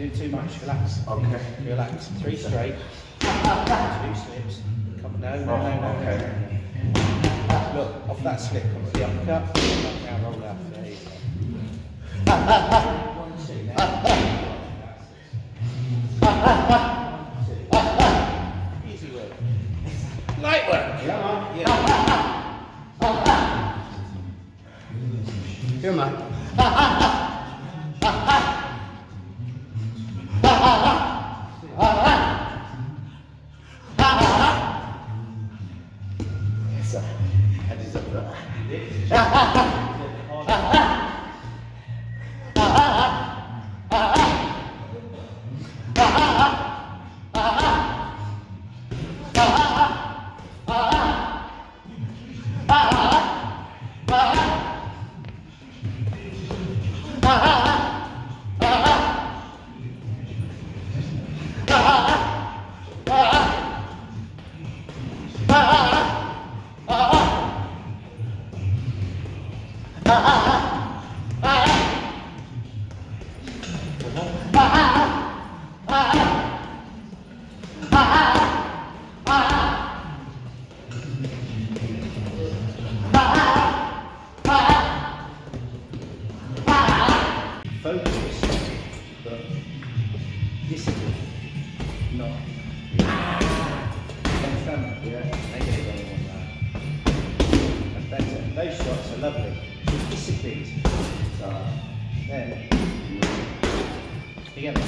doing too much. Relax. Okay. Relax. Three straight. Two slips. Come, no, no, no, no, Okay. Look, off that slip comes the uppercut. Now roll out. There you go. One, two, now. 是吗？哈啊哈，哈啊，哈啊哈，啊啊，哈啊哈。没事，他就是不。哈啊哈，哈啊。Focus, but discipline, not. Understand that? Yeah. Negative on one that. That's better. Those shots are lovely. Disciplined. So, then. Together.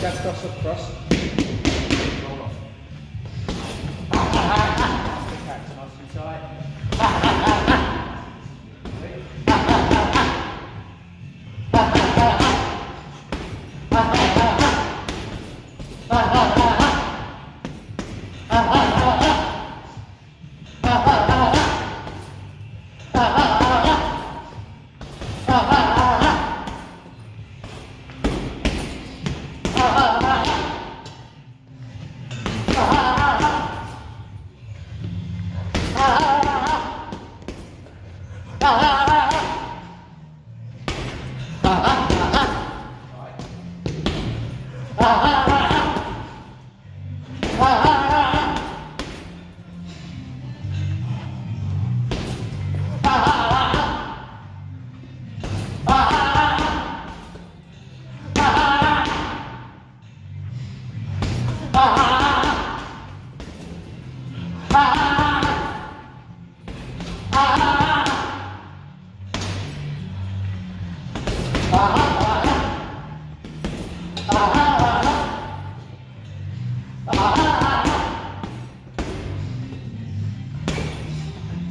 Jab cross up cross. Roll off.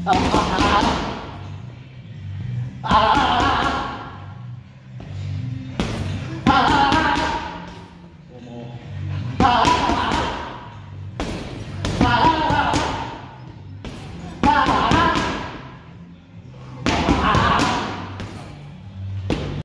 Đồng hồ.